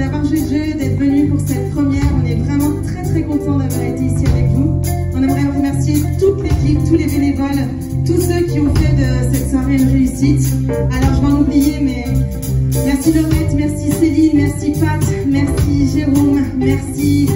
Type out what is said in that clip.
d'avoir jugé, d'être venu pour cette première. On est vraiment très très content d'avoir été ici avec vous. On aimerait remercier toute l'équipe, tous les bénévoles, tous ceux qui ont fait de cette soirée une réussite. Alors je vais en oublier, mais merci Laurette, merci Céline, merci Pat, merci Jérôme, merci